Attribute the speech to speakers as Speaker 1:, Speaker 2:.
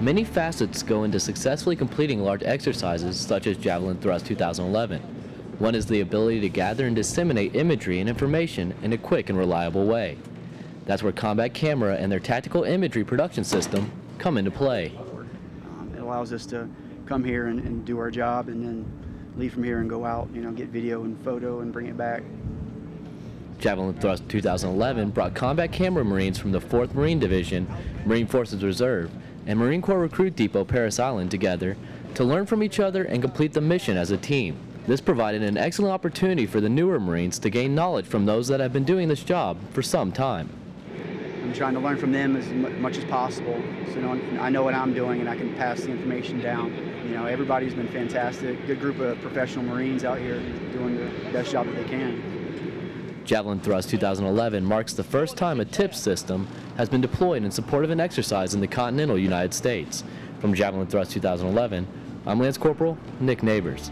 Speaker 1: Many facets go into successfully completing large exercises such as Javelin Thrust 2011. One is the ability to gather and disseminate imagery and information in a quick and reliable way. That's where Combat Camera and their tactical imagery production system come into play.
Speaker 2: Um, it allows us to come here and, and do our job and then leave from here and go out, you know, get video and photo and bring it back.
Speaker 1: Javelin Thrust 2011 brought combat camera Marines from the 4th Marine Division, Marine Forces Reserve, and Marine Corps Recruit Depot Parris Island together to learn from each other and complete the mission as a team. This provided an excellent opportunity for the newer Marines to gain knowledge from those that have been doing this job for some time.
Speaker 2: I'm trying to learn from them as much as possible, so you know, I know what I'm doing and I can pass the information down. You know, everybody's been fantastic. Good group of professional Marines out here doing the best job that they can.
Speaker 1: Javelin Thrust 2011 marks the first time a TIPS system has been deployed in support of an exercise in the continental United States. From Javelin Thrust 2011, I'm Lance Corporal Nick Neighbors.